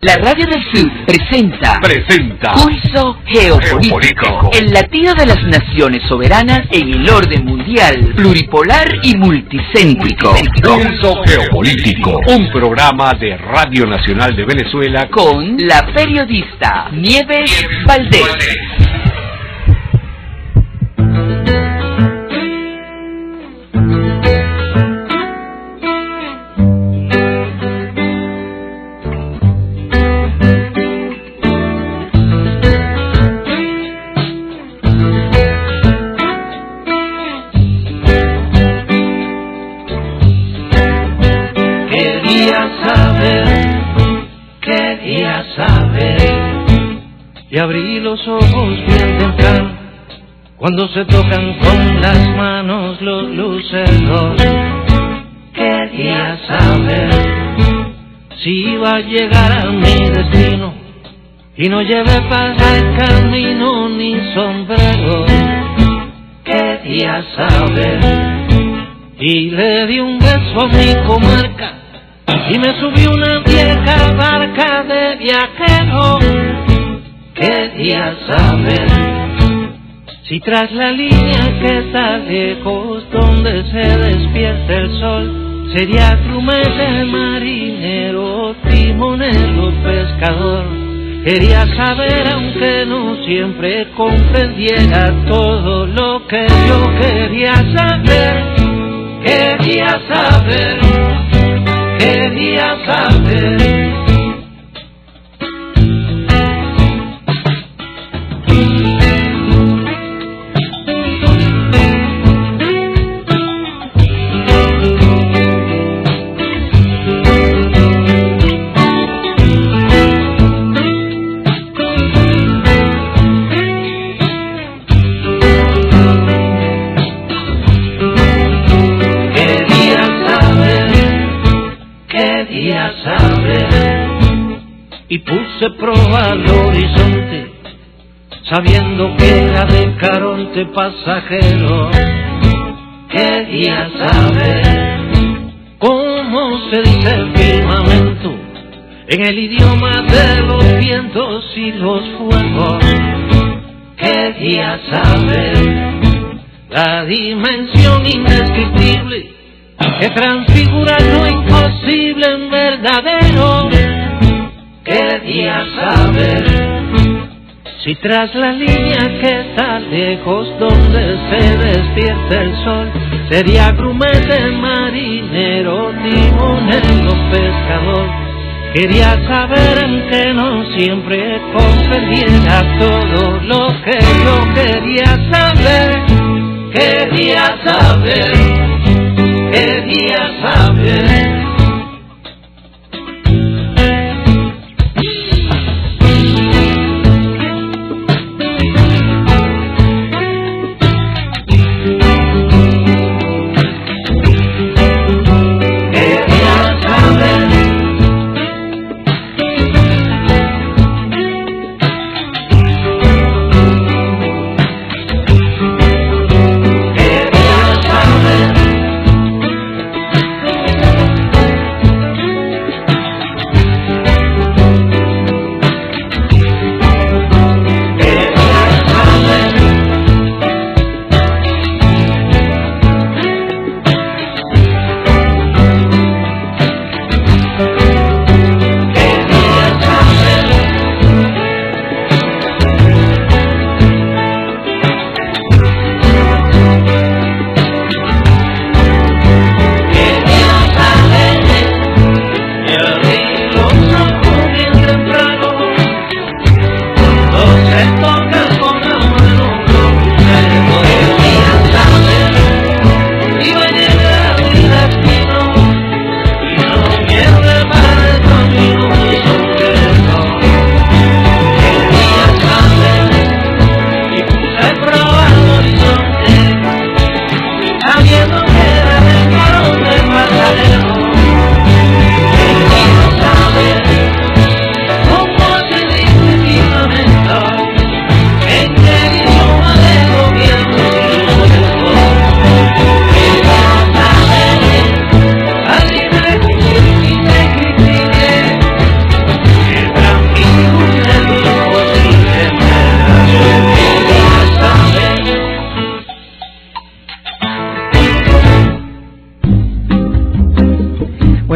La Radio del Sur presenta Presenta Pulso Geopolítico, Geopolítico. el latido de las naciones soberanas en el orden mundial, pluripolar y multicéntrico. Pulso Geopolítico, un programa de Radio Nacional de Venezuela Con la periodista Nieves Valdés. Cuando se tocan con las manos los luceros. Quería saber si iba a llegar a mi destino y no llevé para el camino ni sombrero. Quería saber y le di un beso a mi comarca y me subí una vieja barca de viajero. Quería saber si tras la línea que está lejos donde se despierta el sol sería grumete marinero, timonero, pescador. Quería saber aunque no siempre comprendiera todo lo que yo quería saber. Quería saber, quería saber. Pasajero. Quería saber cómo se dice el firmamento en el idioma de los vientos y los fuegos. Quería saber la dimensión indescriptible que transfigura lo imposible en verdadero. Quería saber si tras la línea que está lejos donde se despierta el sol sería grumete marinero, timonero, pescador. Quería saber aunque no siempre comprendiera todo lo que yo quería saber. Quería saber, quería saber.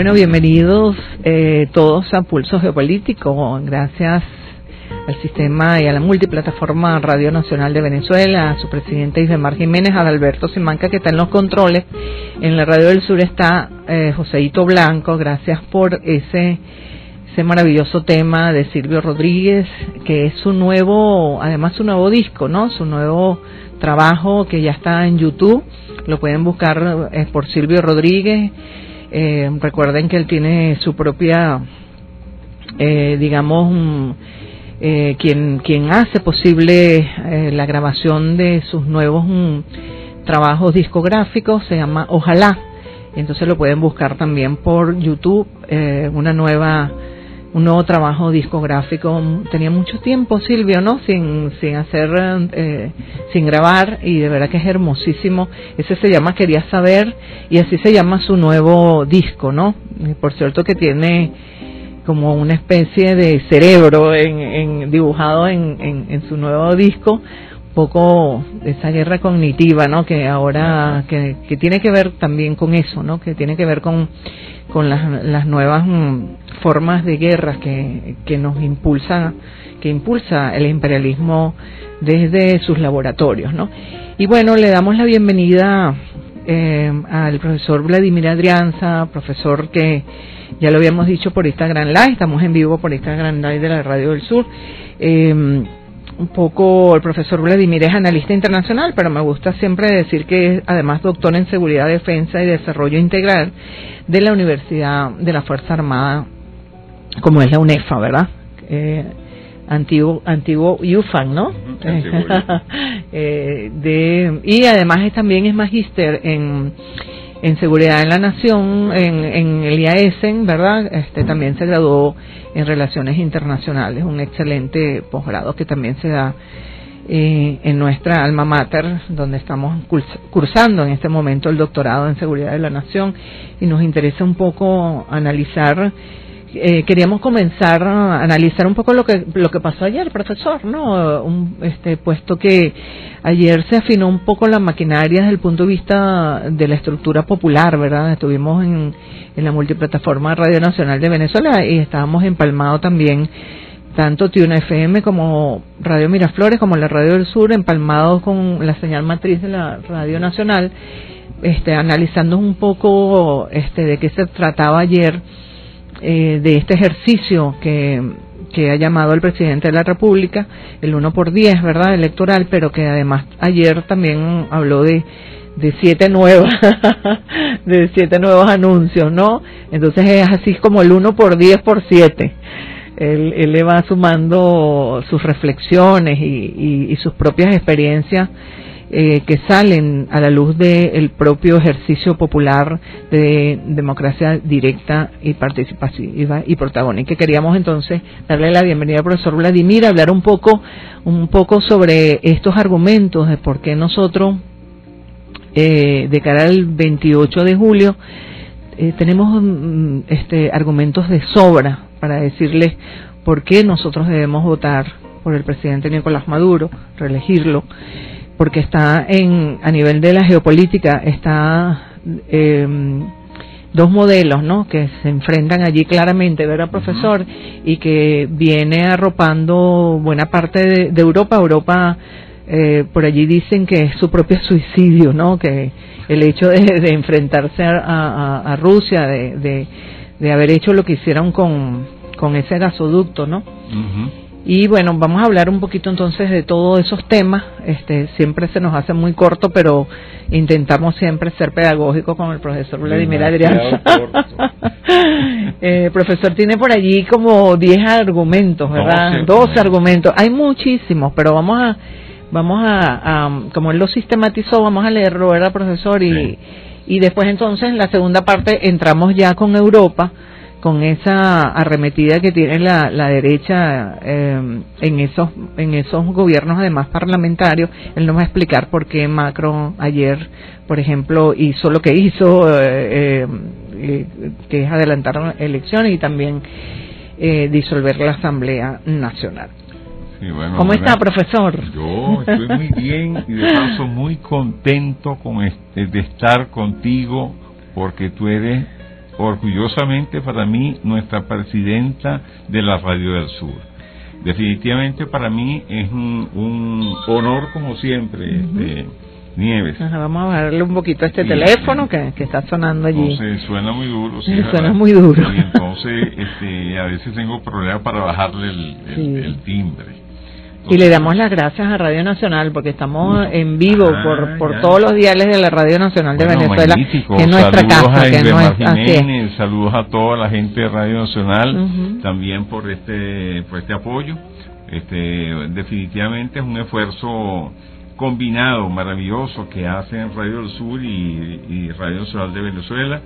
Bueno, bienvenidos eh, todos a Pulso Geopolítico. Gracias al sistema y a la multiplataforma Radio Nacional de Venezuela, a su presidente Ismael Jiménez, a Alberto Simanca que está en los controles. En la Radio del Sur está eh, Joseito Blanco. Gracias por ese ese maravilloso tema de Silvio Rodríguez, que es su nuevo, además su nuevo disco, ¿no? Su nuevo trabajo que ya está en YouTube. Lo pueden buscar eh, por Silvio Rodríguez. Eh, recuerden que él tiene su propia, eh, digamos, eh, quien, quien hace posible eh, la grabación de sus nuevos mm, trabajos discográficos, se llama Ojalá. Entonces lo pueden buscar también por YouTube, eh, una nueva un nuevo trabajo discográfico. Tenía mucho tiempo Silvio, ¿no? Sin, sin hacer, eh, sin grabar y de verdad que es hermosísimo. Ese se llama Quería Saber y así se llama su nuevo disco, ¿no? Por cierto que tiene como una especie de cerebro en, dibujado en, en su nuevo disco poco esa guerra cognitiva, ¿no? Que ahora que, tiene que ver también con eso, ¿no? Que tiene que ver con con las, las nuevas mm, formas de guerra que, que nos impulsa que impulsa el imperialismo desde sus laboratorios, ¿no? Y bueno, le damos la bienvenida eh, al profesor Vladimir Adrianza, profesor que ya lo habíamos dicho por esta gran live, estamos en vivo por esta gran live de la Radio del Sur. Eh, un poco, el profesor Vladimir es analista internacional, pero me gusta siempre decir que es además doctor en seguridad, defensa y desarrollo integral de la Universidad de la Fuerza Armada, como es la UNEFA, ¿verdad? Eh, antiguo, antiguo UFAN, ¿no? eh, de, y además también es magíster en en seguridad en la nación, en, en el IAESEN, ¿verdad? Este también se graduó en relaciones internacionales, un excelente posgrado que también se da eh, en nuestra alma mater, donde estamos cursando en este momento el doctorado en seguridad de la nación y nos interesa un poco analizar eh, queríamos comenzar a analizar un poco lo que lo que pasó ayer, profesor, ¿no? Un, este puesto que ayer se afinó un poco la maquinaria desde el punto de vista de la estructura popular, ¿verdad? Estuvimos en, en la multiplataforma Radio Nacional de Venezuela y estábamos empalmados también tanto Tiuna FM como Radio Miraflores como la Radio del Sur empalmados con la señal matriz de la Radio Nacional, este analizando un poco este de qué se trataba ayer eh, de este ejercicio que, que ha llamado el presidente de la República, el 1 por 10, ¿verdad?, electoral, pero que además ayer también habló de de siete nuevas de siete nuevos anuncios, ¿no? Entonces es así como el 1 por 10 por 7. Él, él le va sumando sus reflexiones y, y, y sus propias experiencias eh, que salen a la luz del propio ejercicio popular de democracia directa y participativa y protagónica. Queríamos entonces darle la bienvenida al profesor Vladimir, hablar un poco, un poco sobre estos argumentos de por qué nosotros, eh, de cara al 28 de julio, eh, tenemos mm, este, argumentos de sobra para decirles por qué nosotros debemos votar por el presidente Nicolás Maduro, reelegirlo porque está en a nivel de la geopolítica está eh, dos modelos no que se enfrentan allí claramente verdad profesor y que viene arropando buena parte de, de Europa. Europa eh, por allí dicen que es su propio suicidio no que el hecho de, de enfrentarse a, a, a Rusia de, de, de, haber hecho lo que hicieron con con ese gasoducto no uh y bueno, vamos a hablar un poquito entonces de todos esos temas. Este, siempre se nos hace muy corto, pero intentamos siempre ser pedagógicos con el profesor Vladimir Adrián. eh, profesor tiene por allí como 10 argumentos, ¿verdad? 12, argumentos. Hay muchísimos, pero vamos a, vamos a, a, como él lo sistematizó, vamos a leerlo, ¿verdad, profesor? Y, sí. y después entonces en la segunda parte entramos ya con Europa con esa arremetida que tiene la, la derecha eh, en esos en esos gobiernos además parlamentarios él nos va a explicar por qué Macron ayer por ejemplo hizo lo que hizo eh, eh, que es adelantar elecciones y también eh, disolver la Asamblea Nacional Sí, bueno, ¿Cómo está, profesor? Yo estoy muy bien y de paso muy contento con este, de estar contigo porque tú eres orgullosamente para mí nuestra presidenta de la Radio del Sur. Definitivamente para mí es un, un honor como siempre, este, Nieves. Ajá, vamos a darle un poquito a este Sí, teléfono sí. que, que está sonando allí. Entonces suena muy duro. sí, Suena muy duro. Y entonces este, a veces tengo problemas para bajarle el, el- Sí. el timbre. Y le damos las gracias a Radio Nacional porque estamos en vivo Ah, por, por ya. todos los diales de la Radio Nacional de Bueno, Venezuela, magnífico. que es nuestra saludos casa, a que es. Jiménez, saludos a toda la gente de Radio Nacional, también por este, por este apoyo. Este, definitivamente es un esfuerzo combinado, maravilloso, que hacen Radio del Sur y, y Radio Nacional de Venezuela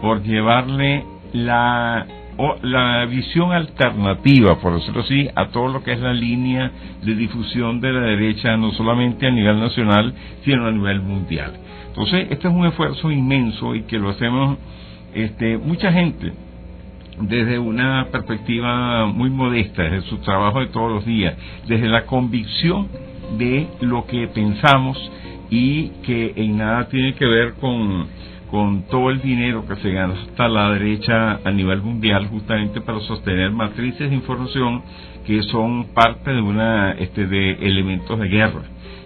por llevarle la o- la visión alternativa, por decirlo así, a todo lo que es la línea de difusión de la derecha, no solamente a nivel nacional, sino a nivel mundial. Entonces, este es un esfuerzo inmenso y que lo hacemos este, mucha gente desde una perspectiva muy modesta, desde su trabajo de todos los días, desde la convicción de lo que pensamos y que en nada tiene que ver con, con todo el dinero que se gasta la derecha a nivel mundial justamente para sostener matrices de información que son parte de una este de elementos de guerra.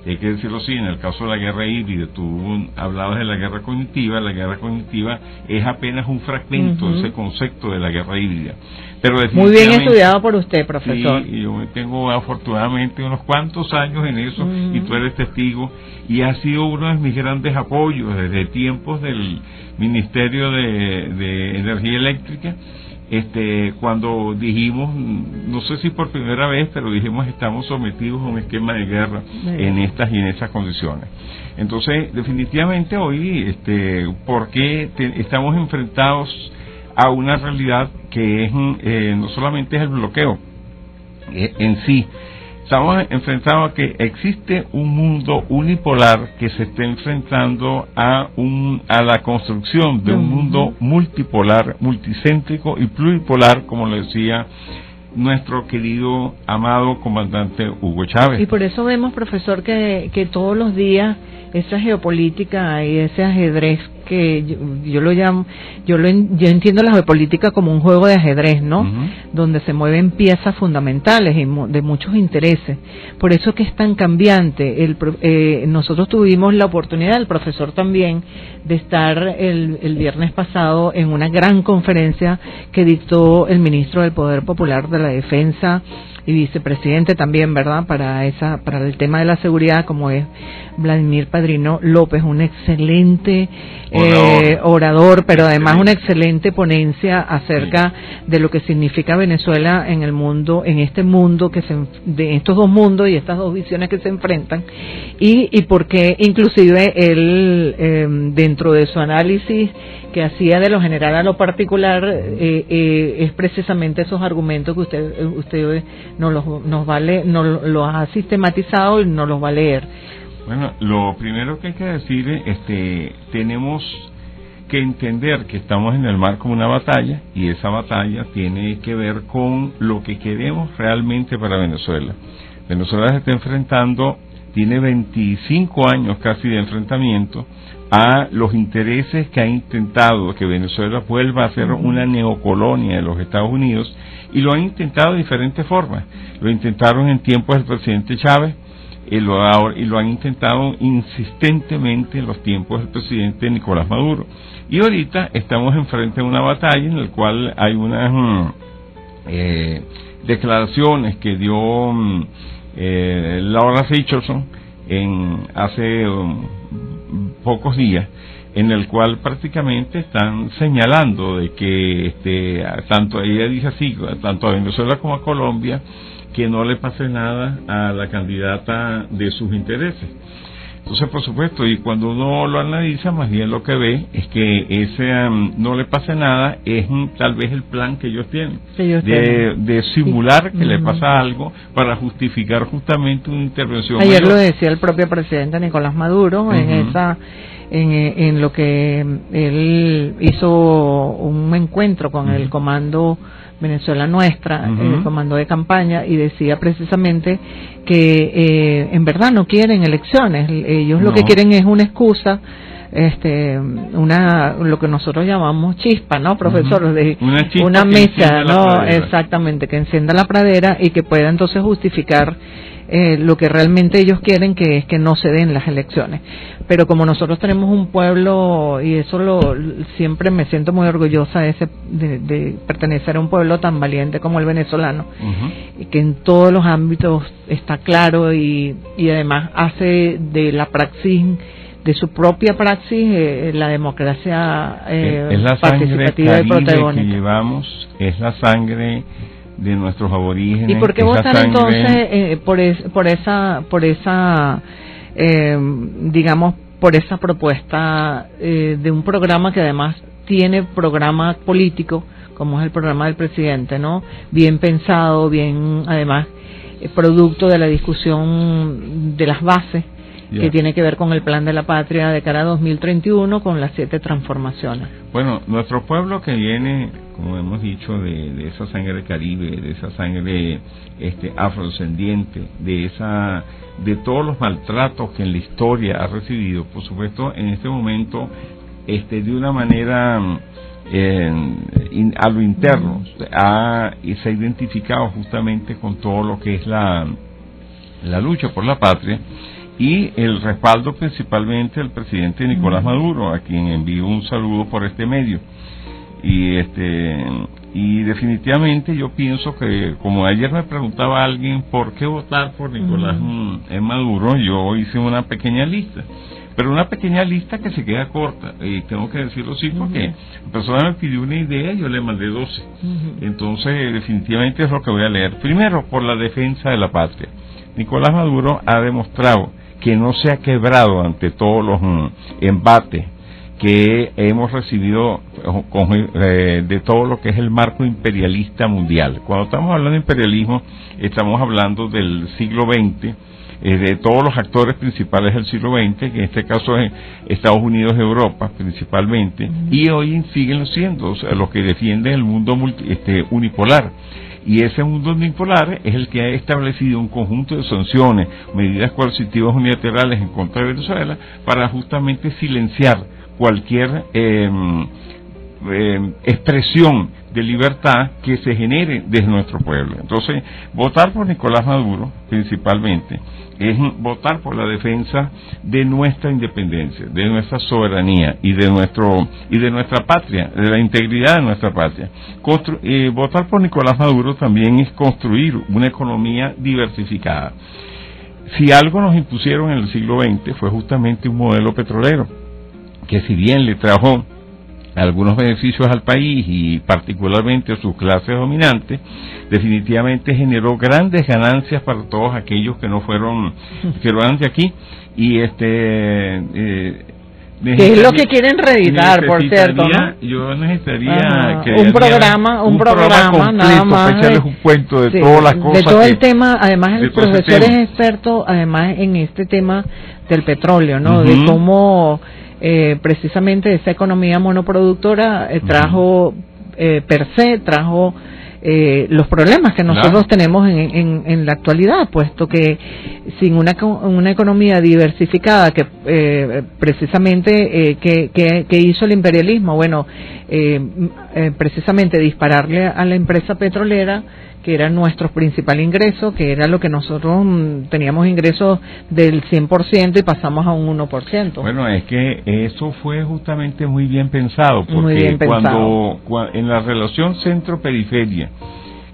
Y hay que decirlo así, en el caso de la guerra híbrida, tú hablabas de la guerra cognitiva, la guerra cognitiva es apenas un fragmento de ese concepto de la guerra híbrida. Pero Muy bien estudiado por usted, profesor. Sí, yo tengo afortunadamente unos cuantos años en eso y tú eres testigo y ha sido uno de mis grandes apoyos desde tiempos del Ministerio de, de Energía Eléctrica. Este, cuando dijimos, mm, no sé si por primera vez, pero dijimos estamos sometidos a un esquema de guerra en estas y en esas condiciones. Entonces, definitivamente hoy, este, ¿por qué te- estamos enfrentados a una realidad que es eh, no solamente es el bloqueo eh, en sí, estamos enfrentados a que existe un mundo unipolar que se está enfrentando a un a la construcción de un mundo multipolar, multicéntrico y pluripolar, como le decía nuestro querido amado comandante Hugo Chávez. Y por eso vemos, profesor, que, que todos los días esa geopolítica y ese ajedrez que yo, yo lo llamo, yo lo yo entiendo la geopolítica como un juego de ajedrez, ¿no? Donde se mueven piezas fundamentales y de muchos intereses. Por eso es que es tan cambiante. El, eh, nosotros tuvimos la oportunidad, el profesor también, de estar el, el viernes pasado en una gran conferencia que dictó el ministro del Poder Popular de la Defensa y vicepresidente también, ¿verdad? Para esa, para el tema de la seguridad, como es Vladimir Padrino López, un excelente eh, orador, pero además una excelente ponencia acerca de lo que significa Venezuela en el mundo, en este mundo que se, de estos dos mundos y estas dos visiones que se enfrentan, y, y porque inclusive él eh, dentro de su análisis que hacía de lo general a lo particular eh, eh, es precisamente esos argumentos que usted usted nos los nos vale nos los ha sistematizado y nos los va a leer Bueno, lo primero que hay que decir, este, tenemos que entender que estamos en el marco de una batalla y esa batalla tiene que ver con lo que queremos realmente para Venezuela. Venezuela se está enfrentando, tiene 25 años casi de enfrentamiento a los intereses que ha intentado que Venezuela vuelva a ser una neocolonia de los Estados Unidos y lo han intentado de diferentes formas. Lo intentaron en tiempos del presidente Chávez, y lo, y lo han intentado insistentemente en los tiempos del presidente Nicolás Maduro. Y ahorita estamos enfrente de una batalla en la cual hay unas mm, eh, declaraciones que dio mm, eh, Laura Richardson en hace um, pocos días en el cual prácticamente están señalando de que este tanto ella dice así tanto a Venezuela como a Colombia que no le pase nada a la candidata de sus intereses entonces por supuesto y cuando uno lo analiza más bien lo que ve es que ese um, no le pase nada es mm, tal vez el plan que ellos tienen de, de simular que le Ujú. pasa algo para justificar justamente una intervención Ayer mayor. lo decía el propio presidente Nicolás Maduro en Ujú. esa en, en lo que él hizo un encuentro con el Ujú. comando Venezuela Nuestra, Ujú. el comando de campaña, y decía precisamente que eh, en verdad no quieren elecciones, ellos lo que quieren es una excusa este una lo que nosotros llamamos chispa no profesor de Una chispa una encienda la no exactamente que encienda la pradera y que pueda entonces justificar eh, lo que realmente ellos quieren que es que no se den las elecciones pero como nosotros tenemos un pueblo y eso lo siempre me siento muy orgullosa de, ese, de, de pertenecer a un pueblo tan valiente como el venezolano y que en todos los ámbitos está claro y, y además hace de la praxis de su propia praxis eh, la democracia eh, es la sangre participativa y caribe que protagónica. llevamos, es la sangre de nuestros aborígenes. ¿Y por qué votar sangre- entonces eh, por, es- por esa, por esa eh, digamos, por esa propuesta eh, de un programa que además tiene programa político, como es el programa del presidente, ¿no? Bien pensado, bien, además, eh, producto de la discusión de las bases que tiene que ver con el plan de la patria de cara a 2031 con las siete transformaciones. Bueno, nuestro pueblo que viene, como hemos dicho, de, de esa sangre caribe, de esa sangre este, afrodescendiente, de esa, de todos los maltratos que en la historia ha recibido, por supuesto, en este momento, este, de una manera in- a lo interno, ha, se ha identificado justamente con todo lo que es la, la lucha por la patria y el respaldo principalmente del presidente Nicolás Maduro, a quien envío un saludo por este medio. Y este y definitivamente yo pienso que como ayer me preguntaba alguien por qué votar por Nicolás Maduro, yo hice una pequeña lista. Pero una pequeña lista que se queda corta, y tengo que decirlo así porque la persona me pidió una idea y yo le mandé 12. Entonces, definitivamente es lo que voy a leer. Primero, por la defensa de la patria. Nicolás Maduro ha demostrado que no se ha quebrado ante todos los mm, embates que hemos recibido eh, eh, de todo lo que es el marco imperialista mundial. Cuando estamos hablando de imperialismo, estamos hablando del siglo XX, eh, de todos los actores principales del siglo XX, que en este caso es Estados Unidos y Europa principalmente, y hoy siguen siendo los que defienden el mundo multi- este, unipolar. Y ese mundo unipolar es el que ha establecido un conjunto de sanciones, medidas coercitivas unilaterales en contra de Venezuela para justamente silenciar cualquier eh, expresión de libertad que se genere desde nuestro pueblo. Entonces, votar por Nicolás Maduro, principalmente, es votar por la defensa de nuestra independencia, de nuestra soberanía y de nuestro y de nuestra patria, de la integridad de nuestra patria. Constru- eh, votar por Nicolás Maduro también es construir una economía diversificada. Si algo nos impusieron en el siglo XX fue justamente un modelo petrolero, que si bien le trajo algunos beneficios al país y particularmente a sus clases dominantes, definitivamente generó grandes ganancias para todos aquellos que no fueron que eran de aquí. Y este eh, Que es lo que quieren reeditar, por cierto, ¿no? Yo necesitaría Ajá, que un programa, un programa, completo nada más para echarles de- un cuento de Sí, todas las de cosas todo que- el tema. Además de el todo profesor es experto además en este tema del petróleo no de cómo eh, precisamente esa economía monoproductora eh, trajo eh, per se trajo eh, los problemas que nosotros Claro. tenemos en, en, en la actualidad, puesto que sin una, una economía diversificada que eh, precisamente eh, que, que, que hizo el imperialismo, bueno, precisamente dispararle a la empresa petrolera que era nuestro principal ingreso, que era lo que nosotros mm, teníamos ingresos del 100% y pasamos a un 1%. Bueno, es que eso fue justamente muy bien pensado, porque Muy bien pensado. cuando cua- en la relación centro-periferia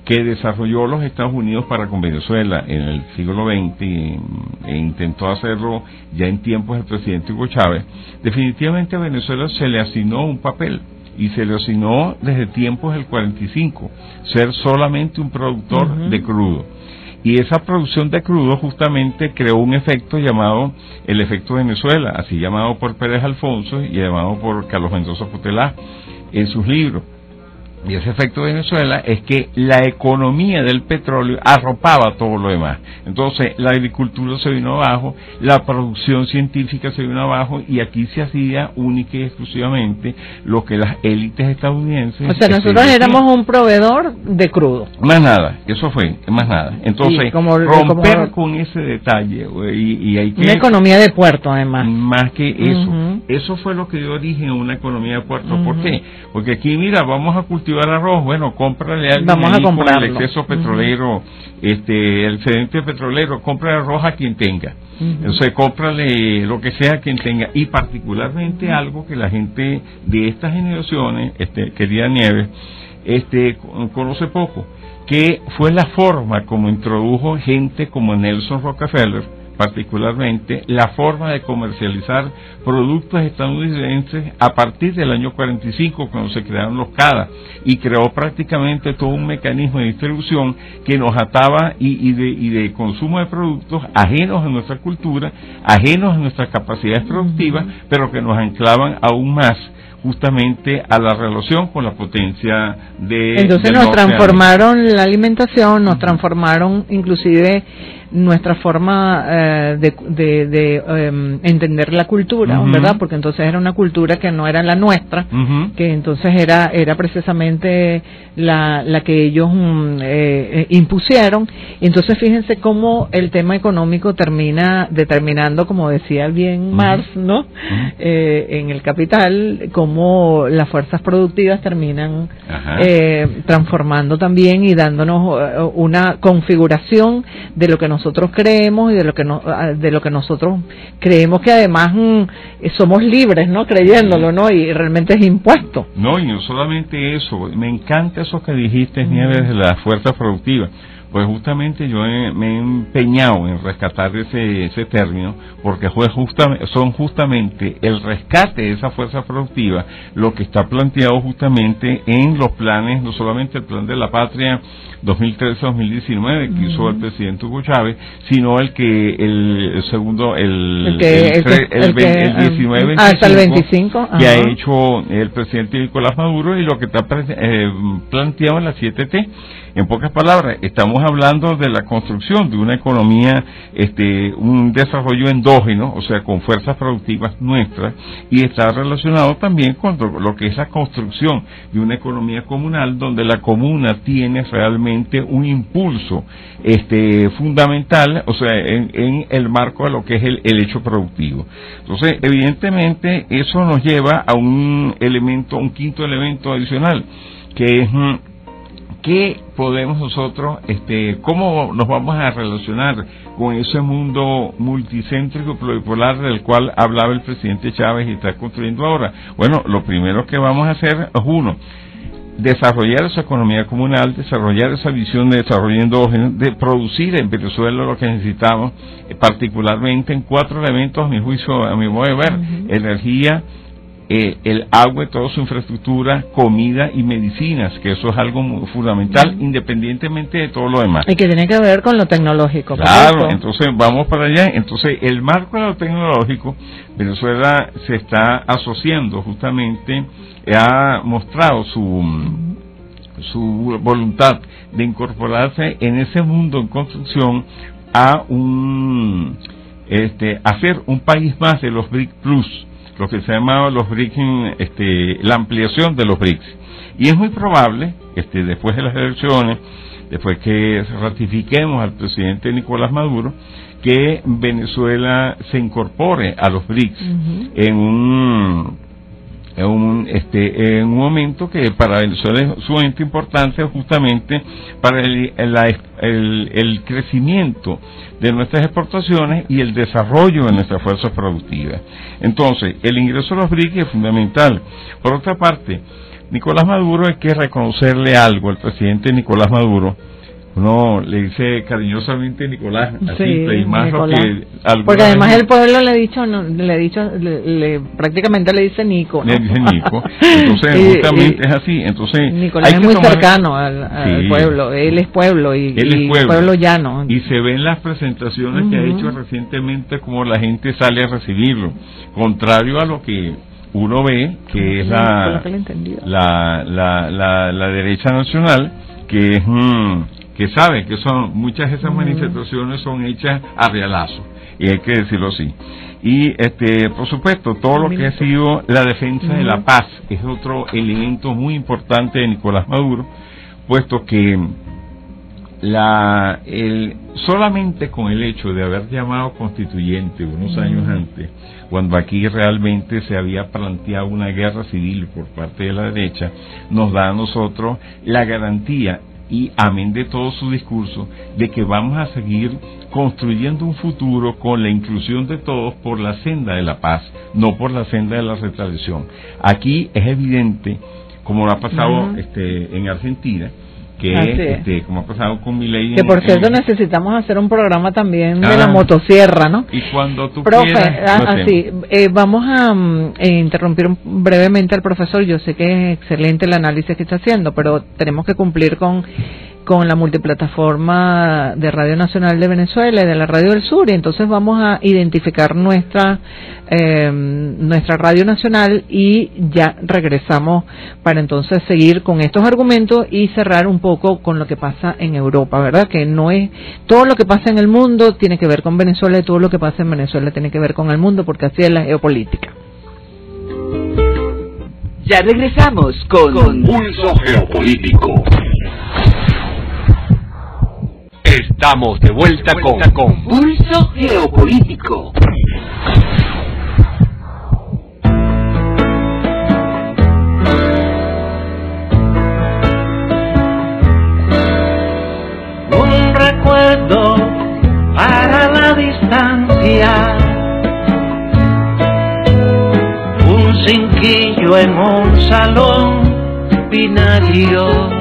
que desarrolló los Estados Unidos para con Venezuela en el siglo XX e intentó hacerlo ya en tiempos del presidente Hugo Chávez, definitivamente a Venezuela se le asignó un papel y se le asignó desde tiempos del 45 ser solamente un productor de crudo. Y esa producción de crudo justamente creó un efecto llamado el efecto Venezuela, así llamado por Pérez Alfonso y llamado por Carlos Mendoza Putelá en sus libros. Y ese efecto de Venezuela es que la economía del petróleo arropaba todo lo demás. Entonces la agricultura se vino abajo, la producción científica se vino abajo y aquí se hacía única y exclusivamente lo que las élites estadounidenses... O sea, nosotros éramos un proveedor de crudo. Más nada, eso fue, más nada. Entonces, romper con ese detalle y, hay que... Una economía de puerto, además. Más que eso. Eso fue lo que dio origen a una economía de puerto. ¿Por qué? Porque aquí, mira, vamos a cultivar cultivar arroz, bueno, cómprale al Vamos a con el exceso petrolero, este, el excedente petrolero, compra arroz a quien tenga. Entonces, cómprale lo que sea a quien tenga. Y particularmente algo que la gente de estas generaciones, este, querida Nieves, este, conoce poco, que fue la forma como introdujo gente como Nelson Rockefeller, particularmente la forma de comercializar productos estadounidenses a partir del año 45 cuando se crearon los CADA y creó prácticamente todo un mecanismo de distribución que nos ataba y, de, y de consumo de productos ajenos a nuestra cultura, ajenos a nuestras capacidades productivas, pero que nos anclaban aún más justamente a la relación con la potencia de entonces nos transformaron la alimentación nos transformaron inclusive nuestra forma eh, de, de, em, entender la cultura, ¿verdad? Porque entonces era una cultura que no era la nuestra, que entonces era era precisamente la, la que ellos mm, eh, eh, impusieron. Entonces fíjense cómo el tema económico termina determinando, como decía bien Marx, ¿no? en el capital, cómo las fuerzas productivas terminan transformando también y dándonos una configuración de lo que nos nosotros creemos y de lo que no, ah, de lo que nosotros creemos que además mm, somos libres, ¿no? Creyéndolo, ¿no? Y realmente es impuesto. No, y no solamente eso, me encanta eso que dijiste, Nieves, de la fuerza productiva pues justamente yo me he empeñado en rescatar ese, ese término porque fue son justamente el rescate de esa fuerza productiva lo que está planteado justamente en los planes, no solamente el plan de la patria 2013-2019 que hizo el presidente Hugo Chávez, sino el que el, segundo, el, el, el, 19 hasta el 25 que ha hecho el presidente Nicolás Maduro y lo que está eh, planteado en la 7T. En pocas palabras, estamos hablando de la construcción de una economía, este, un desarrollo endógeno, o sea, con fuerzas productivas nuestras, y está relacionado también con lo que es la construcción de una economía comunal, donde la comuna tiene realmente un impulso este, fundamental, o sea, en, el marco de lo que es el, el hecho productivo. Entonces, evidentemente, eso nos lleva a un elemento, un quinto elemento adicional, que es mm, ¿qué podemos nosotros, este, cómo nos vamos a relacionar con ese mundo multicéntrico pluripolar del cual hablaba el presidente Chávez y está construyendo ahora? Bueno, lo primero que vamos a hacer es uno, desarrollar esa economía comunal, desarrollar esa visión de desarrollo endógeno, de producir en Venezuela lo que necesitamos, eh, particularmente en cuatro elementos, a mi juicio, a mi modo de ver, energía, eh, el agua, toda su infraestructura, comida y medicinas, que eso es algo muy fundamental, independientemente de todo lo demás. Y que tiene que ver con lo tecnológico. Claro, entonces vamos para allá. Entonces, el marco de lo tecnológico, Venezuela se está asociando justamente, ha mostrado su su voluntad de incorporarse en ese mundo en construcción a un este hacer un país más de los BRIC Plus lo que se llamaba los BRICS, este, la ampliación de los BRICS. Y es muy probable, este, después de las elecciones, después que ratifiquemos al presidente Nicolás Maduro, que Venezuela se incorpore a los BRICS en un en un, este, en un momento que para Venezuela es sumamente importante justamente para el, el, el, crecimiento de nuestras exportaciones y el desarrollo de nuestras fuerzas productivas. Entonces, el ingreso a los BRICS es fundamental. Por otra parte, Nicolás Maduro hay que reconocerle algo al presidente Nicolás Maduro, uno le dice cariñosamente Nicolás, así, y más lo que porque además el pueblo le ha dicho, no, le ha dicho, le, prácticamente le dice Nico. Le dice Nico, entonces justamente es así, entonces Nicolás es muy cercano al, pueblo, él es pueblo y, él pueblo, llano. Y se ven las presentaciones que ha hecho recientemente como la gente sale a recibirlo, contrario a lo que uno ve que es la, la, la, la, la derecha nacional que es mm, que sabe que son muchas de esas manifestaciones son hechas a realazo y hay que decirlo así. Y este por supuesto todo lo que ha sido la defensa de la paz es otro elemento muy importante de Nicolás Maduro puesto que la el solamente con el hecho de haber llamado constituyente unos años antes cuando aquí realmente se había planteado una guerra civil por parte de la derecha nos da a nosotros la garantía y amén de todo su discurso de que vamos a seguir construyendo un futuro con la inclusión de todos por la senda de la paz, no por la senda de la retaliación. Aquí es evidente, como lo ha pasado este, en Argentina, que es. este, como ha pasado con Milei Que en- por cierto en- necesitamos hacer un programa también de la motosierra, ¿no? y cuando tú Profe, quieras, ah, así, eh, vamos a mm, eh, interrumpir un- brevemente al profesor. Yo sé que es excelente el análisis que está haciendo, pero tenemos que cumplir con con la multiplataforma de Radio Nacional de Venezuela y de la Radio del Sur y entonces vamos a identificar nuestra eh, nuestra radio nacional y ya regresamos para entonces seguir con estos argumentos y cerrar un poco con lo que pasa en Europa, ¿verdad? Que no es todo lo que pasa en el mundo tiene que ver con Venezuela y todo lo que pasa en Venezuela tiene que ver con el mundo porque así es la geopolítica. Ya regresamos con, Pulso Geopolítico. Estamos de vuelta con Pulso Geopolítico. un recuerdo para la distancia, un cinquillo en un salón binario,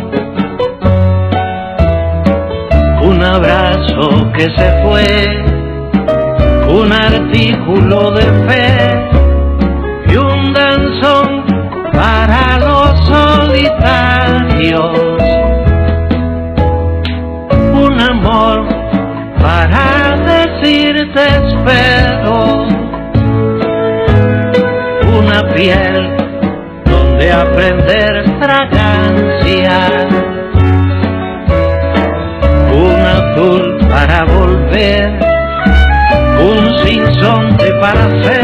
un abrazo que se fue, un artículo de fe y un danzón para los solitarios. Un amor para decirte espero, una piel donde aprender fragancia, para volver, un sinsonte para hacer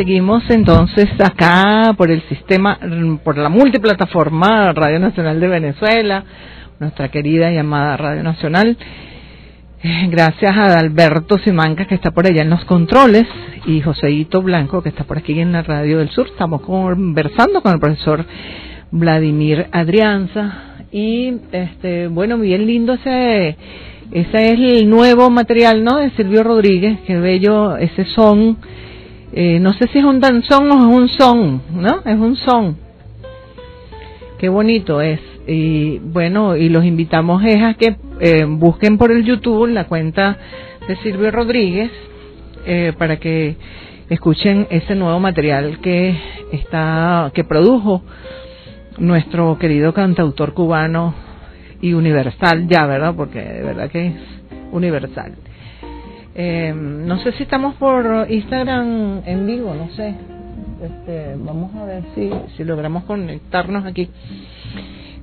seguimos entonces acá por el sistema, por la multiplataforma Radio Nacional de Venezuela, nuestra querida llamada Radio Nacional. Eh, gracias a Alberto Simanca que está por allá en los controles y Joseito Blanco que está por aquí en la Radio del Sur. Estamos conversando con el profesor Vladimir Adrianza y este bueno, bien lindo ese ese es el nuevo material, ¿no? De Silvio Rodríguez, qué bello ese son eh, no sé si es un danzón o es un son, ¿no? Es un son. Qué bonito es. Y bueno, y los invitamos a que eh, busquen por el YouTube la cuenta de Silvio Rodríguez eh, para que escuchen ese nuevo material que está que produjo nuestro querido cantautor cubano y universal ya, ¿verdad? Porque de verdad que es universal. Eh, no sé si estamos por Instagram en vivo, no sé. Este, vamos a ver si, logramos conectarnos aquí.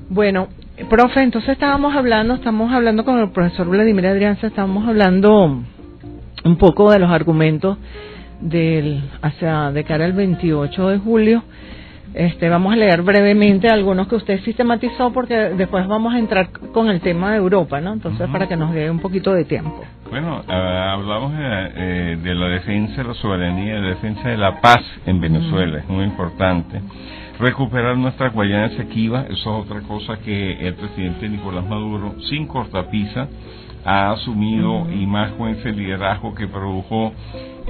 Bueno, profe, entonces estábamos hablando, estamos hablando con el profesor Vladimir Adrianza, estábamos hablando un poco de los argumentos del hacia de cara al 28 de julio este, vamos a leer brevemente algunos que usted sistematizó porque después vamos a entrar con el tema de Europa, ¿no? Entonces, para que nos dé un poquito de tiempo. Bueno, ah, hablamos eh, de la defensa de la soberanía, de la defensa de la paz en Venezuela, es muy importante. Recuperar nuestra Guayana Esequiba, eso es otra cosa que el presidente Nicolás Maduro, sin cortapisa, ha asumido y más con ese liderazgo que produjo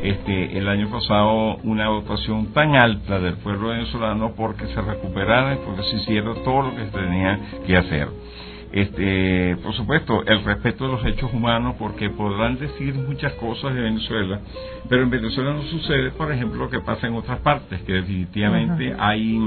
este, el año pasado una votación tan alta del pueblo venezolano porque se recuperara y porque se hiciera todo lo que se tenía que hacer. Este, por supuesto, el respeto de los hechos humanos, porque podrán decir muchas cosas de Venezuela, pero en Venezuela no sucede, por ejemplo, lo que pasa en otras partes, que definitivamente hay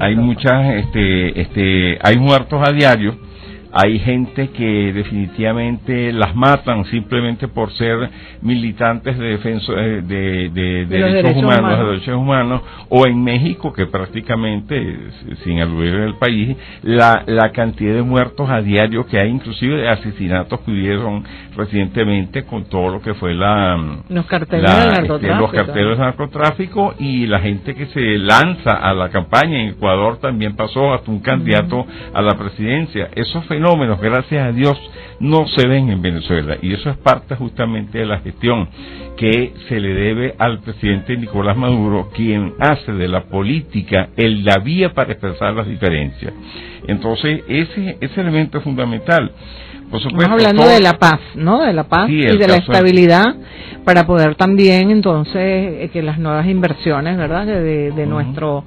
hay muchas, este, este, hay muertos a diario hay gente que definitivamente las matan simplemente por ser militantes de defensa eh, de, derechos, humanos, de derechos humanos, o en México que prácticamente, sin aludir el país, la, la cantidad de muertos a diario que hay, inclusive de asesinatos que hubieron recientemente con todo lo que fue la los carteles de narcotráfico, este, los carteles de narcotráfico y la gente que se lanza a la campaña. En Ecuador también pasó hasta un candidato a la presidencia. Eso fue fenómenos, gracias a Dios, no se ven en Venezuela. Y eso es parte justamente de la gestión que se le debe al presidente Nicolás Maduro, quien hace de la política el la vía para expresar las diferencias. Entonces, ese, ese elemento es fundamental. Por supuesto, Estamos hablando de la paz, ¿no? De la paz y de la estabilidad para poder también, entonces, eh, que las nuevas inversiones, ¿verdad? De, de, nuestro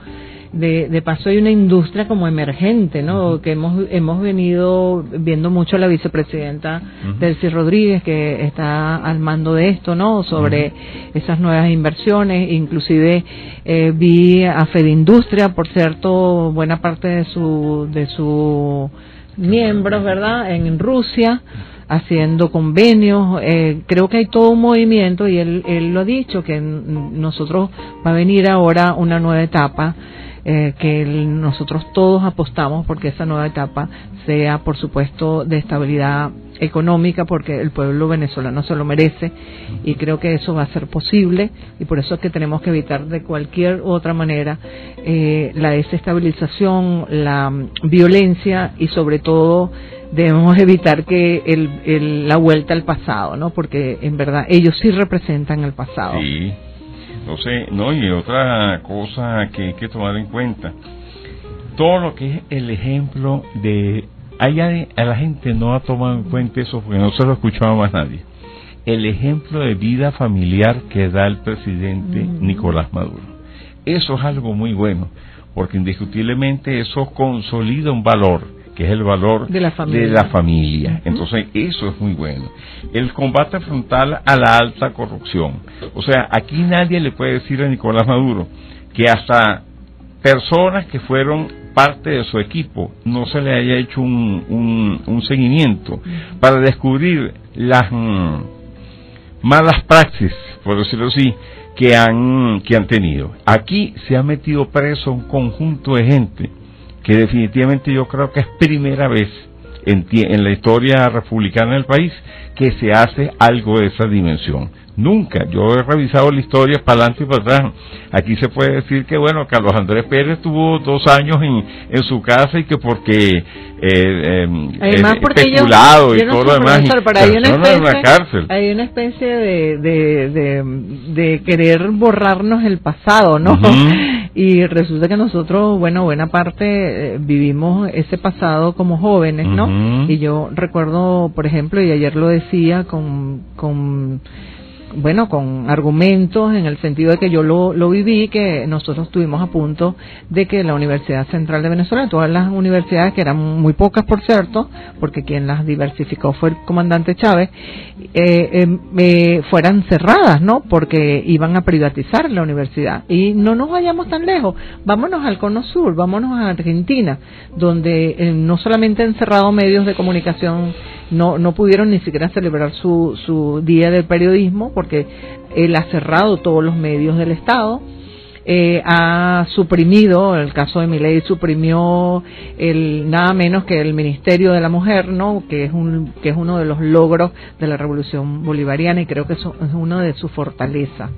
de, de paso hay una industria como emergente, ¿no? Que hemos, hemos venido viendo mucho a la vicepresidenta Delcy Rodríguez, que está al mando de esto, ¿no? Sobre esas nuevas inversiones. Inclusive eh, vi a Fedindustria, por cierto, buena parte de su, de su miembros, ¿verdad? En Rusia haciendo convenios. Eh, creo que hay todo un movimiento y él, él lo ha dicho, que nosotros va a venir ahora una nueva etapa eh, que nosotros todos apostamos porque esa nueva etapa sea, por supuesto, de estabilidad económica, porque el pueblo venezolano se lo merece y creo que eso va a ser posible y por eso es que tenemos que evitar de cualquier otra manera eh, la desestabilización, la violencia y sobre todo debemos evitar que el, la vuelta al pasado, ¿no? Porque en verdad ellos sí representan el pasado. Sí. Entonces, no, y otra cosa que hay que tomar en cuenta, todo lo que es el ejemplo de... Allá a la gente no ha tomado en cuenta eso porque no se lo ha escuchado más nadie. El ejemplo de vida familiar que da el presidente mm. Nicolás Maduro. Eso es algo muy bueno, porque indiscutiblemente eso consolida un valor que es el valor de la familia. Entonces, eso es muy bueno. El combate frontal a la alta corrupción. O sea, aquí nadie le puede decir a Nicolás Maduro que hasta personas que fueron parte de su equipo no se le haya hecho un, un, seguimiento para descubrir las mm, malas praxis, por decirlo así, que han, que han tenido. Aquí se ha metido preso un conjunto de gente que definitivamente yo creo que es primera vez en, en la historia republicana del país que se hace algo de esa dimensión. Nunca. Yo he revisado la historia para adelante y para atrás. Aquí se puede decir que, bueno, Carlos Andrés Pérez tuvo dos años en, en su casa y que porque eh, Además, porque especulado yo, y todo lo demás. pero hay una especie, cárcel. hay una especie de, de, de, de querer borrarnos el pasado, ¿no? Y resulta que nosotros, bueno, buena parte eh, vivimos ese pasado como jóvenes, ¿no? Y yo recuerdo, por ejemplo, y ayer lo decía con, con bueno, con argumentos en el sentido de que yo lo, lo viví, que nosotros estuvimos a punto de que la Universidad Central de Venezuela, todas las universidades, que eran muy pocas por cierto, porque quien las diversificó fue el comandante Chávez, eh, eh, eh, fueran cerradas, ¿no? Porque iban a privatizar la universidad. Y no nos vayamos tan lejos, vámonos al Cono Sur, vámonos a Argentina, donde eh, no solamente han cerrado medios de comunicación, no, no pudieron ni siquiera celebrar su, su día del periodismo, porque él ha cerrado todos los medios del Estado. Eh, ha suprimido, el caso de Milei suprimió el nada menos que el Ministerio de la Mujer, ¿no? Que es un que es uno de los logros de la Revolución Bolivariana y creo que eso es uno de sus fortalezas.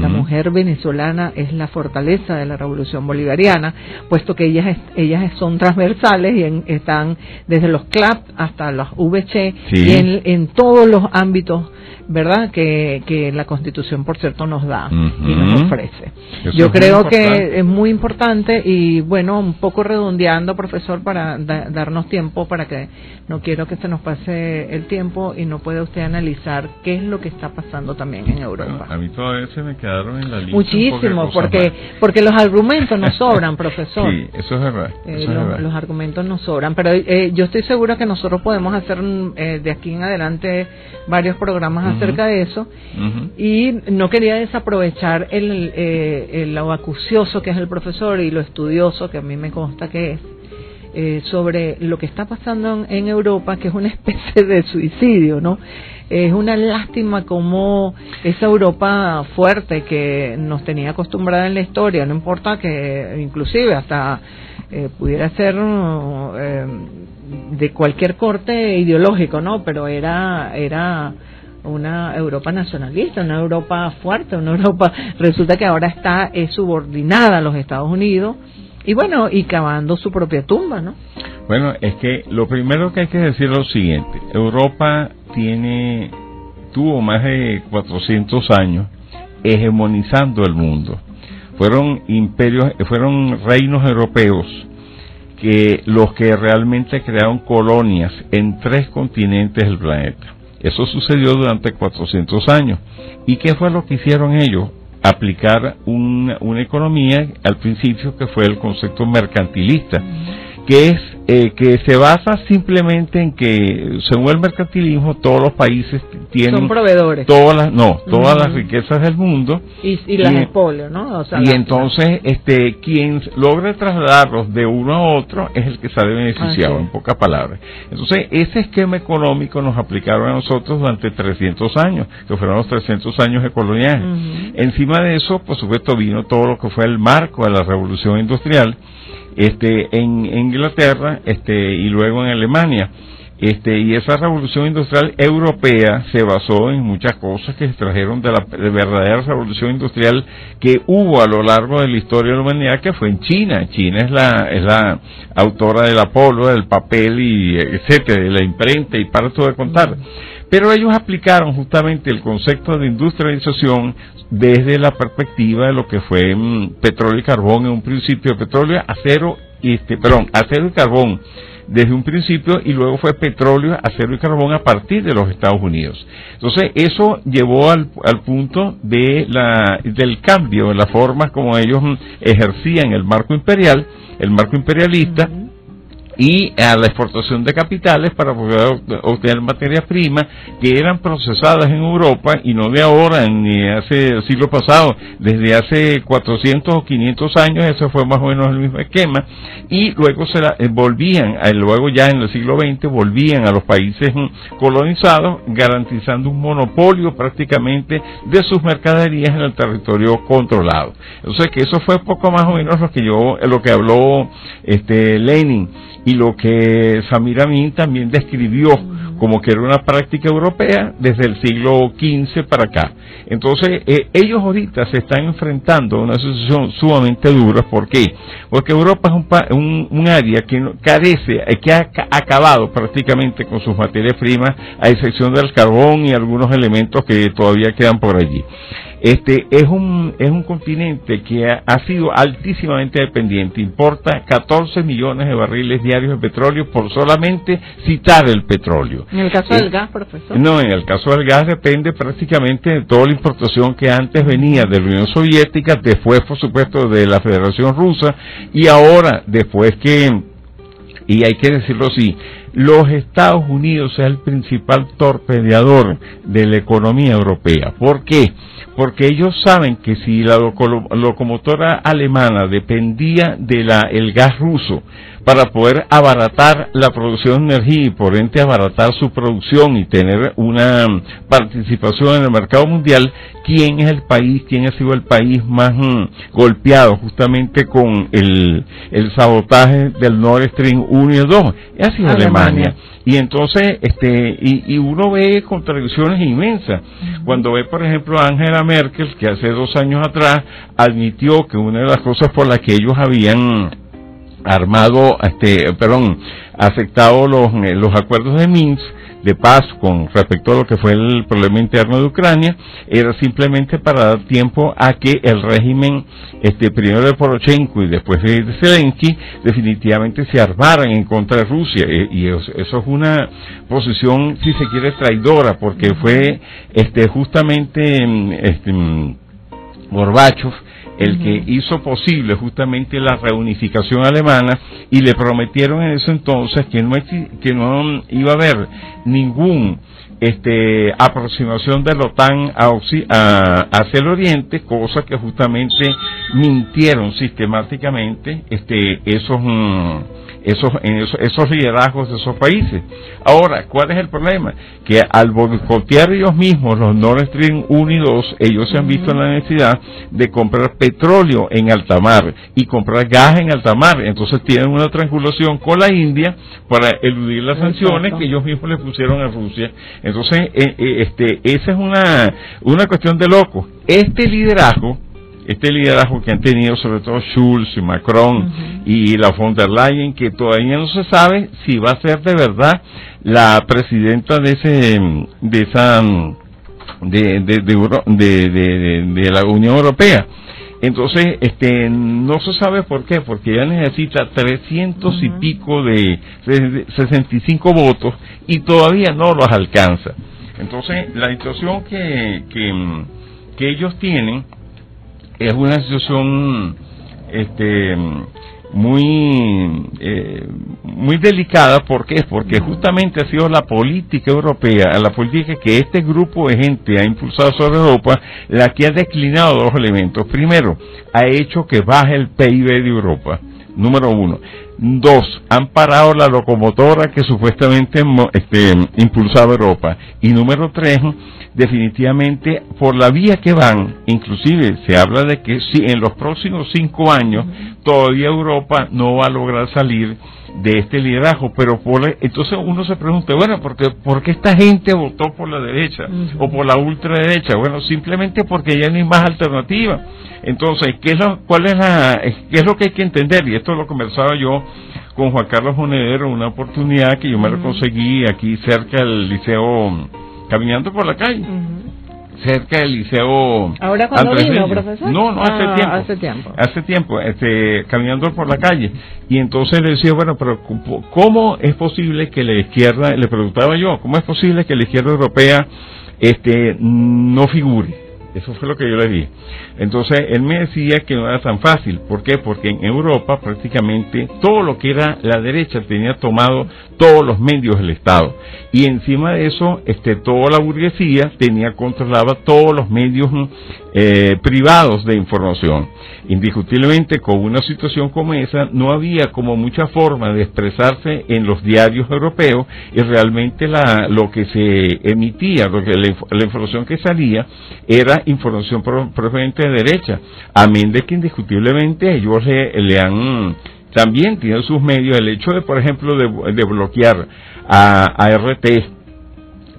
La mujer venezolana es la fortaleza de la Revolución Bolivariana, puesto que ellas ellas son transversales y en- están desde los CLAP hasta los VC Sí. y en, en todos los ámbitos, ¿verdad? Que, que la Constitución, por cierto, nos da y nos ofrece. Eso Yo creo que es muy importante y bueno, un poco redondeando, profesor, para da- darnos tiempo, para que no quiero que se nos pase el tiempo y no pueda usted analizar qué es lo que está pasando también en Europa. Bueno, a mí todavía se me quedaron en la lista. Muchísimo, porque más. porque los argumentos nos sobran, profesor. Sí, eso es verdad. Eh, eso es los, verdad. los argumentos nos sobran, pero eh, yo estoy segura que nosotros podemos hacer mm, eh, de aquí en adelante varios programas. Acerca de eso y no quería desaprovechar el, eh, el- lo acucioso que es el profesor y lo estudioso que a mí me consta que es eh, sobre lo que está pasando en, en Europa, que es una especie de suicidio, ¿no? Es una lástima como esa Europa fuerte que nos tenía acostumbrada en la historia, no importa que inclusive hasta eh, pudiera ser eh, de cualquier corte ideológico, ¿no? Pero era era una Europa nacionalista, una Europa fuerte, una Europa resulta que ahora está es subordinada a los Estados Unidos y bueno, y cavando su propia tumba, ¿no? Bueno, es que lo primero que hay que decir es lo siguiente. Europa tiene, tuvo más de 400 años hegemonizando el mundo. Fueron imperios, fueron reinos europeos que los que realmente crearon colonias en tres continentes del planeta. Eso sucedió durante 400 años. ¿Y qué fue lo que hicieron ellos? Aplicar una, una economía al principio que fue el concepto mercantilista que es eh, que se basa simplemente en que según el mercantilismo todos los países tienen Son proveedores. todas las no todas las riquezas del mundo Y, y las expolio, ¿no? O sea, y entonces este quien logre trasladarlos de uno a otro es el que sale beneficiado es. en pocas palabras entonces ese esquema económico nos aplicaron a nosotros durante 300 años que fueron los 300 años de coloniaje Ujú. Encima de eso, por supuesto, vino todo lo que fue el marco de la revolución industrial, este, en, Inglaterra, este, y luego en Alemania. Este, y esa revolución industrial europea se basó en muchas cosas que se trajeron de la de verdadera revolución industrial que hubo a lo largo de la historia de la humanidad, que fue en China. China es la, es la autora del Apolo, del papel y etcétera, de la imprenta y para todo de contar. Pero ellos aplicaron justamente el concepto de industrialización desde la perspectiva de lo que fue mm, petróleo y carbón en un principio, petróleo, acero, este, perdón, acero y carbón desde un principio y luego fue petróleo, acero y carbón a partir de los Estados Unidos. Entonces eso llevó al, al punto de la, del cambio en la forma como ellos mm, ejercían el marco imperial, el marco imperialista, y a la exportación de capitales para poder obtener materias primas que eran procesadas en Europa y no de ahora ni hace siglo pasado, desde hace 400 o 500 años ese fue más o menos el mismo esquema. Y luego se la, eh, volvían, eh, luego ya en el siglo XX volvían a los países mm, colonizados garantizando un monopolio prácticamente de sus mercaderías en el territorio controlado. Entonces que eso fue poco más o menos lo que yo, lo que habló este Lenin y lo que Samir Amin también describió como que era una práctica europea desde el siglo XV para acá. Entonces, eh, ellos ahorita se están enfrentando a una situación sumamente dura. ¿Por qué? Porque Europa es un, un, área que carece, eh, que ha ca- acabado prácticamente con sus materias primas, a excepción del carbón y algunos elementos que todavía quedan por allí. Este es un es un continente que ha, ha sido altísimamente dependiente, importa 14 millones de barriles diarios de petróleo por solamente citar el petróleo. En el caso Eh, del gas, profesor. No, en el caso del gas depende prácticamente de toda la importación que antes venía de la Unión Soviética, después por supuesto de la Federación Rusa y ahora después que y hay que decirlo así, los Estados Unidos es el principal torpedeador de la economía europea. ¿Por qué? Porque ellos saben que si la loco- locomotora alemana dependía del el gas ruso para poder abaratar la producción de energía y por ende abaratar su producción y tener una participación en el mercado mundial, ¿quién es el país, quién ha sido el país más mm, golpeado justamente con el, el sabotaje del Nord Stream 1 y 2? Ha sido Alemania. Alemania. Y entonces, este, y, y uno ve contradicciones inmensas. Cuando ve, por ejemplo, a Angela Merkel, que hace dos años atrás admitió que una de las cosas por las que ellos habían armado, este, perdón, aceptado los, eh, los acuerdos de Minsk de paz con respecto a lo que fue el problema interno de Ucrania, era simplemente para dar tiempo a que el régimen, este, primero de Poroshenko y después de Zelensky, definitivamente se armaran en contra de Rusia. Eh, Y eso, eso es una posición, si se quiere, traidora, porque fue, este, justamente, mm, este, mm, Gorbachev el que hizo posible justamente la reunificación alemana y le prometieron en ese entonces que no que no iba a haber ningún este aproximación de la OTAN a a- hacia el oriente cosa que justamente mintieron sistemáticamente este esos mm, esos, en esos, esos liderazgos de esos países. Ahora, ¿cuál es el problema? Que al boicotear ellos mismos los Nord Stream 1 y 2, ellos se han visto en la necesidad de comprar petróleo en alta mar y comprar gas en alta mar. Entonces tienen una triangulación con la India para eludir las sanciones que ellos mismos le pusieron a Rusia. Entonces, eh, eh, este, esa es una, una cuestión de locos. Este liderazgo este liderazgo que han tenido sobre todo Schulz y Macron y la von der Leyen, que todavía no se sabe si va a ser de verdad la presidenta de ese de esa de, de- de- de- de la Unión Europea. Entonces, este, no se sabe por qué, porque ella necesita 300 y pico de, de 65 votos y todavía no los alcanza. Entonces, la situación que, que, que ellos tienen es una situación este muy eh, muy delicada. ¿por qué? porque justamente ha sido la política europea la política que este grupo de gente ha impulsado sobre Europa la que ha declinado dos elementos. Primero ha hecho que baje el PIB de Europa. Número uno. Dos, han parado la locomotora que supuestamente este, impulsaba Europa. Y número tres, definitivamente por la vía que van, inclusive se habla de que si en los próximos cinco años todavía Europa no va a lograr salir de este liderazgo, pero por, entonces uno se pregunta, bueno, ¿por qué, por qué esta gente votó por la derecha o por la ultraderecha? Bueno, simplemente porque ya no hay más alternativa. Entonces, ¿qué es lo, cuál es la, qué es lo que hay que entender? Y esto lo conversaba yo con Juan Carlos Monedero, una oportunidad que yo me lo conseguí aquí cerca del liceo, caminando por la calle, cerca del liceo. ¿Ahora cuando Andrés vino, profesor? No, no, hace Ah, tiempo. hace tiempo. Hace tiempo, este, caminando por la calle. Y entonces le decía, bueno, pero ¿cómo es posible que la izquierda, le preguntaba yo, ¿cómo es posible que la izquierda europea este, no figure? Eso fue lo que yo le dije. Entonces, él me decía que no era tan fácil. ¿Por qué? Porque en Europa prácticamente todo lo que era la derecha tenía tomado todos los medios del Estado. Y encima de eso, este, toda la burguesía tenía controlaba todos los medios eh, privados de información. Indiscutiblemente, con una situación como esa, no había como mucha forma de expresarse en los diarios europeos y realmente la, lo que se emitía, lo que, la, la información que salía, era información pro- propiamente de derecha. Amén de que indiscutiblemente ellos le, han también tienen sus medios. El hecho de, por ejemplo, de, de bloquear a, a RT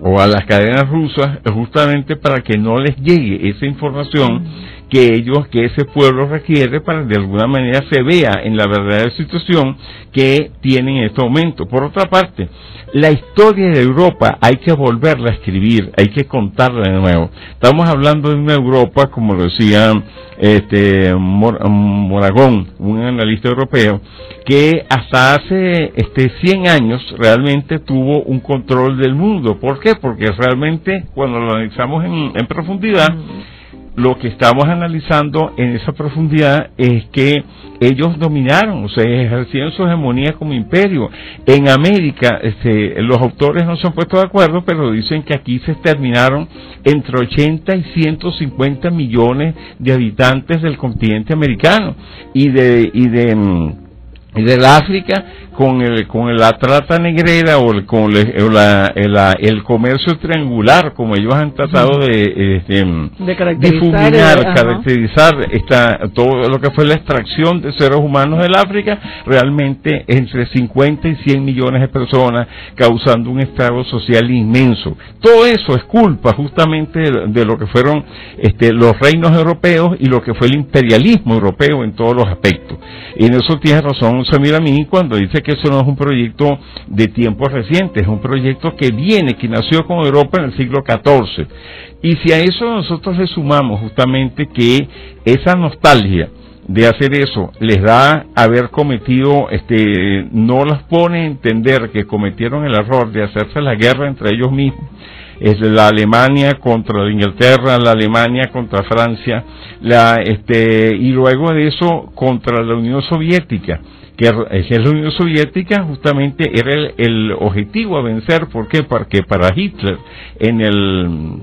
o a las cadenas rusas justamente para que no les llegue esa información que ellos, que ese pueblo requiere para que de alguna manera se vea en la verdadera situación que tienen en este momento. Por otra parte, la historia de Europa hay que volverla a escribir, hay que contarla de nuevo. Estamos hablando de una Europa, como lo decía este Moragón, un analista europeo, que hasta hace este 100 años realmente tuvo un control del mundo. ¿Por qué? Porque realmente cuando lo analizamos en, en profundidad, lo que estamos analizando en esa profundidad es que ellos dominaron, o sea, ejercían su hegemonía como imperio. En América, este, los autores no se han puesto de acuerdo, pero dicen que aquí se exterminaron entre 80 y 150 millones de habitantes del continente americano y de, y de, mm, y del África con el con la trata negrera o el, con el, comercio triangular como ellos han tratado de, este, de difuminar, caracterizar esta, todo lo que fue la extracción de seres humanos del África realmente entre 50 y 100 millones de personas causando un estrago social inmenso. Todo eso es culpa justamente de, lo que fueron este, los reinos europeos y lo que fue el imperialismo europeo en todos los aspectos. Y en eso tiene razón Samir mí cuando dice que eso no es un proyecto de tiempos recientes, es un proyecto que viene, que nació con Europa en el siglo XIV. Y si a eso nosotros le sumamos justamente que esa nostalgia de hacer eso les da haber cometido, este, no las pone a entender que cometieron el error de hacerse la guerra entre ellos mismos, es la Alemania contra la Inglaterra, la Alemania contra Francia, la, este, y luego de eso contra la Unión Soviética que la Unión Soviética justamente era el, objetivo a vencer, ¿por qué? Porque para Hitler en el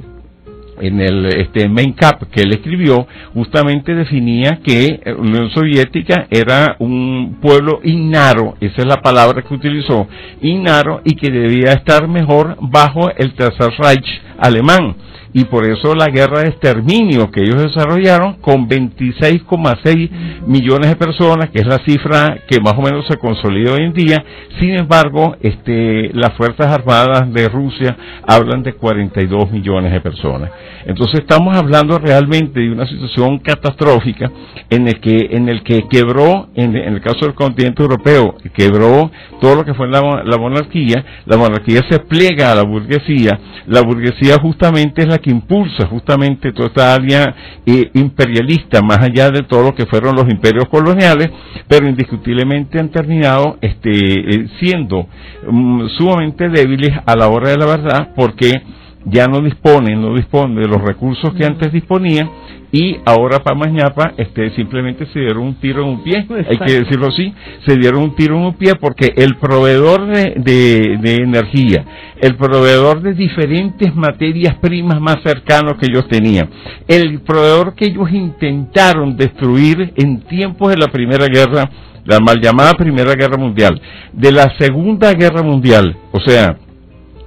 en el este Main Cap que él escribió, justamente definía que la Unión Soviética era un pueblo ignaro, esa es la palabra que utilizó, ignaro y que debía estar mejor bajo el Tercer Reich alemán y por eso la guerra de exterminio que ellos desarrollaron con 26,6 millones de personas, que es la cifra que más o menos se consolida hoy en día. Sin embargo, este, las Fuerzas Armadas de Rusia hablan de 42 millones de personas. Entonces estamos hablando realmente de una situación catastrófica en el que, en el que quebró, en, el caso del continente europeo, quebró todo lo que fue la, la monarquía, la monarquía se pliega a la burguesía, la burguesía justamente es la que impulsa justamente toda esta área eh, imperialista, más allá de todo lo que fueron los imperios coloniales, pero indiscutiblemente han terminado este, eh, siendo mm, sumamente débiles a la hora de la verdad, porque ya no disponen, no disponen de los recursos que antes disponían y ahora para Mañapa este, simplemente se dieron un tiro en un pie, hay que decirlo así, se dieron un tiro en un pie porque el proveedor de, de, energía, el proveedor de diferentes materias primas más cercanos que ellos tenían, el proveedor que ellos intentaron destruir en tiempos de la Primera Guerra, la mal llamada Primera Guerra Mundial, de la Segunda Guerra Mundial, o sea,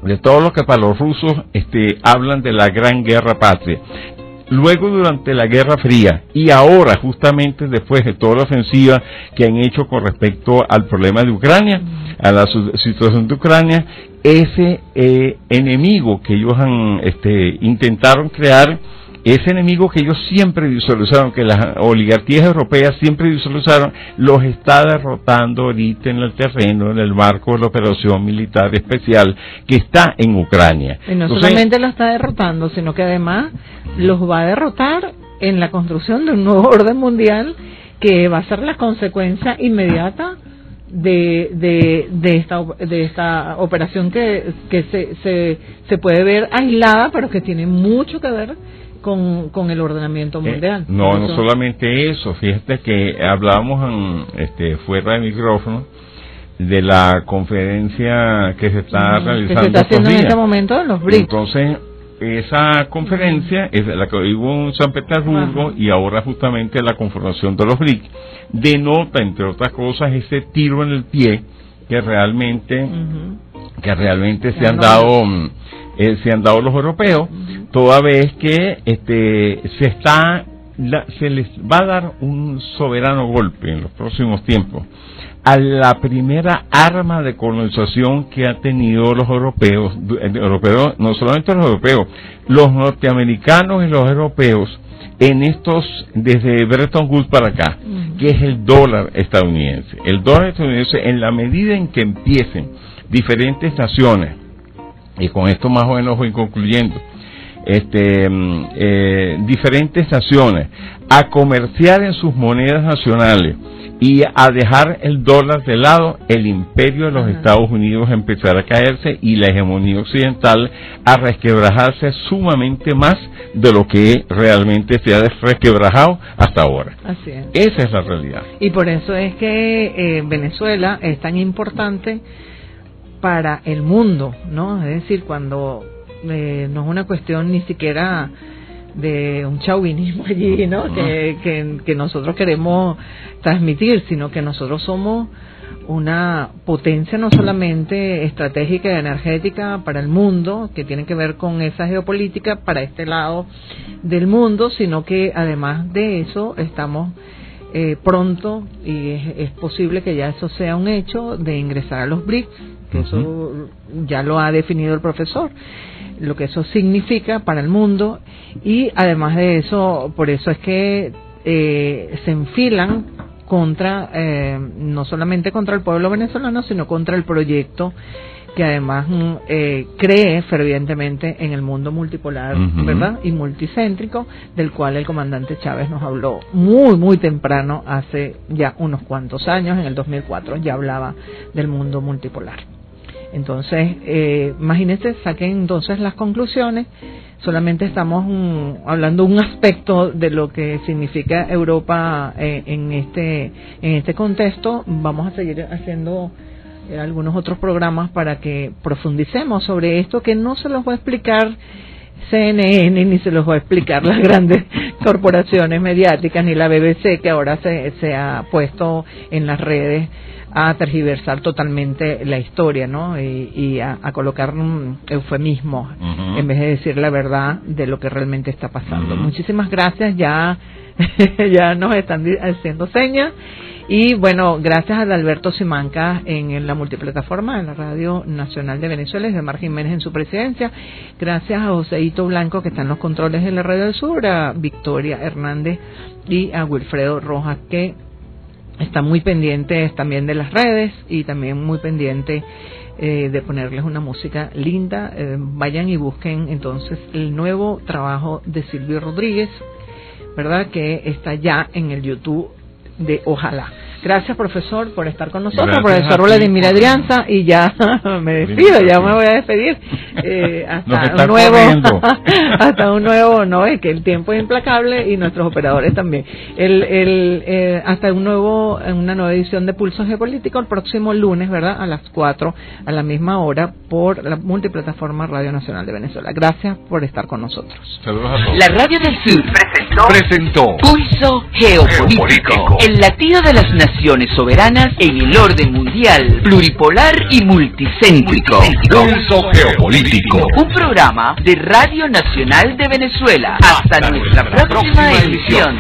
de todo lo que para los rusos este, hablan de la gran guerra patria. Luego durante la Guerra Fría y ahora justamente después de toda la ofensiva que han hecho con respecto al problema de Ucrania, a la situación de Ucrania, ese eh, enemigo que ellos han, este, intentaron crear ese enemigo que ellos siempre visualizaron, que las oligarquías europeas siempre visualizaron, los está derrotando ahorita en el terreno, en el marco de la operación militar especial que está en Ucrania. Y no solamente lo está derrotando, sino que además los va a derrotar en la construcción de un nuevo orden mundial que va a ser la consecuencia inmediata de, de, de, esta, de esta operación que, que se, se, se puede ver aislada, pero que tiene mucho que ver con, con el ordenamiento eh, mundial. no, no solamente eso, fíjate que hablábamos este, fuera de micrófono de la conferencia que se está realizando. Que se está haciendo en este momento en los BRICS. Entonces, esa conferencia es la que hubo en San Petersburgo y ahora justamente la conformación de los BRICS denota, entre otras cosas, ese tiro en el pie que realmente, que realmente se han dado eh, se han dado los europeos, toda vez que este, se está se les va a dar un soberano golpe en los próximos tiempos a la primera arma de colonización que ha tenido los europeos, eh, europeos, no solamente los europeos, los norteamericanos y los europeos en estos, desde Bretton Woods para acá, que es el dólar estadounidense. El dólar estadounidense, en la medida en que empiecen diferentes naciones, y con esto más o menos voy concluyendo, este, mm, eh, diferentes naciones a comerciar en sus monedas nacionales y a dejar el dólar de lado, el imperio de los Estados Unidos empezará a caerse y la hegemonía occidental a resquebrajarse sumamente más de lo que realmente se ha resquebrajado hasta ahora. Así es. Esa es la realidad. Y por eso es que eh, Venezuela es tan importante para el mundo, ¿no? Es decir, cuando eh, no es una cuestión ni siquiera de un chauvinismo allí, ¿no? Que, que, nosotros queremos transmitir, sino que nosotros somos una potencia no solamente estratégica y energética para el mundo, que tiene que ver con esa geopolítica para este lado del mundo, sino que además de eso estamos eh, pronto, y es, posible que ya eso sea un hecho, de ingresar a los BRICS, eso ya lo ha definido el profesor lo que eso significa para el mundo y además de eso, por eso es que eh, se enfilan contra, eh, no solamente contra el pueblo venezolano, sino contra el proyecto que además mm, eh, cree fervientemente en el mundo multipolar, ¿verdad? Y multicéntrico, del cual el comandante Chávez nos habló muy, muy temprano, hace ya unos cuantos años, en el 2004 ya hablaba del mundo multipolar. Entonces, eh, imagínense, saquen entonces las conclusiones. Solamente estamos mm, hablando un aspecto de lo que significa Europa eh, en este en este contexto. Vamos a seguir haciendo eh, algunos otros programas para que profundicemos sobre esto que no se los voy a explicar CNN ni se los va a explicar las grandes corporaciones mediáticas ni la BBC que ahora se, se ha puesto en las redes a tergiversar totalmente la historia, ¿no? Y, a, colocar un eufemismo en vez de decir la verdad de lo que realmente está pasando. Muchísimas gracias, ya, ya nos están haciendo señas. Y bueno, gracias a Alberto Simanca en, la multiplataforma de la Radio Nacional de Venezuela, de Mar Jiménez en su presidencia. Gracias a Joseito Blanco que está en los controles de la Radio del Sur, a Victoria Hernández y a Wilfredo Rojas que está muy pendiente también de las redes y también muy pendiente eh, de ponerles una música linda. Eh, vayan y busquen entonces el nuevo trabajo de Silvio Rodríguez, ¿verdad? Que está ya en el YouTube de Ojalá. Gracias, profesor, por estar con nosotros, profesor Vladimir Adrianza, y ya me despido, ya me voy a despedir. Eh, hasta un nuevo, hasta un nuevo, no, es que el tiempo es implacable y nuestros operadores también. El, el, eh, hasta un nuevo, una nueva edición de Pulso Geopolítico el próximo lunes, ¿verdad? A las 4, a la misma hora, por la multiplataforma Radio Nacional de Venezuela. Gracias por estar con nosotros. La Radio del Sur presentó, presentó Pulso Geopolítico, el latido de las naciones soberanas en el orden mundial, pluripolar y multicéntrico. Pulso geopolítico. Un programa de Radio Nacional de Venezuela. Hasta, nuestra, próxima, edición.